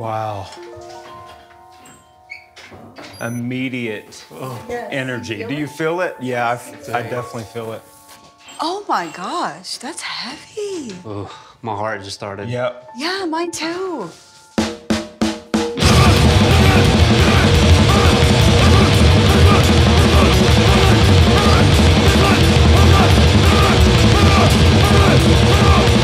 Wow. Immediate energy. Do you feel it? Yeah, I, f- I definitely feel it. Oh my gosh, that's heavy. Ooh, my heart just started. Yep. Yeah, mine too. No,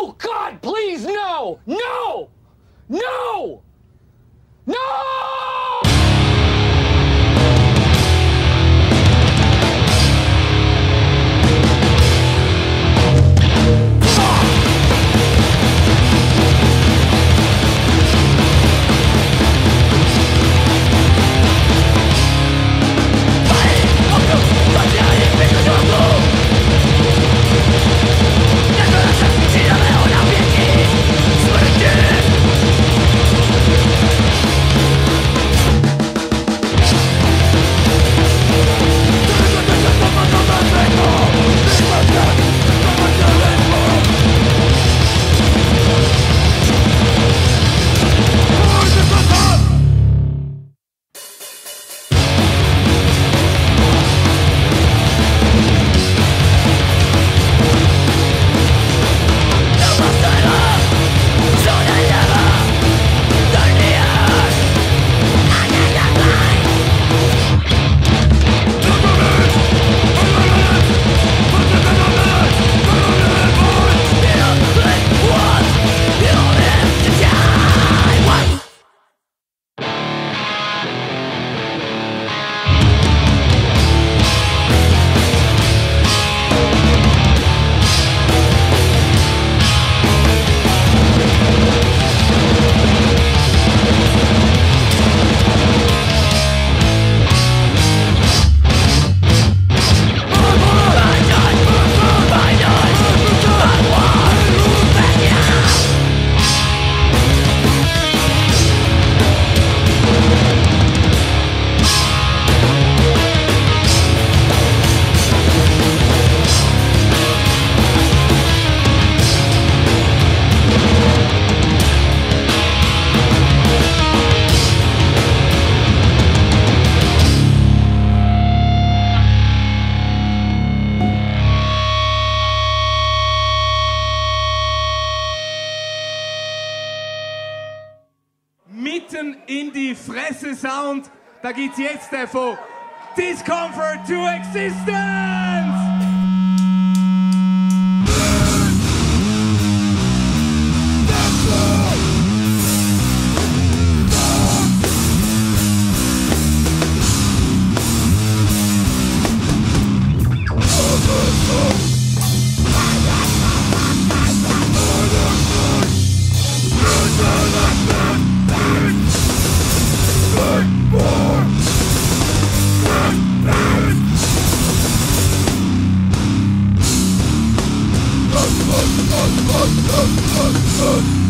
No, God, please, no! No! No! Die Fresse Sound. Da geht's jetzt von Discomfort to Existence! You stand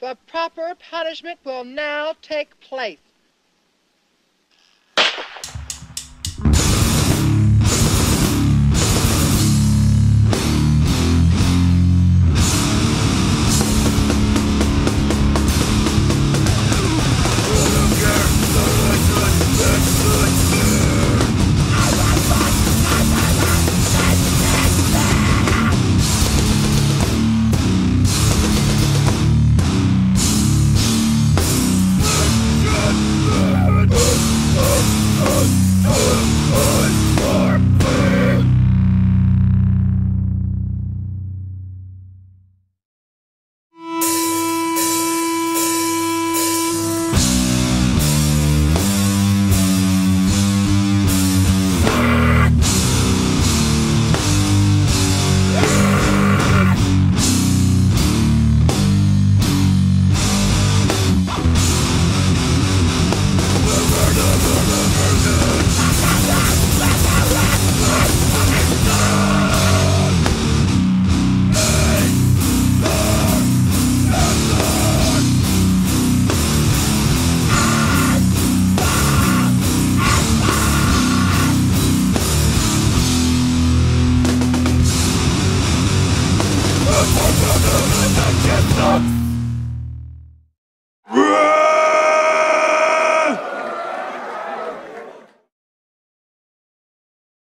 The proper punishment will now take place.